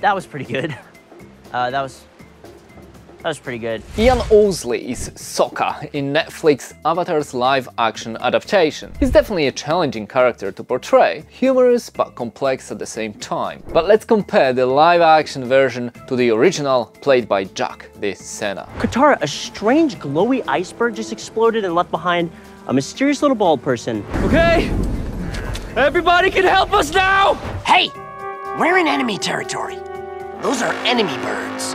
that was pretty good. Uh, that was that was pretty good. Ian Ousley is Sokka in Netflix Avatar's live-action adaptation. He's definitely a challenging character to portray, humorous but complex at the same time. But let's compare the live-action version to the original played by Jack De Sena. Katara, a strange glowy iceberg just exploded and left behind a mysterious little bald person. Okay, everybody can help us now! Hey, we're in enemy territory. Those are enemy birds.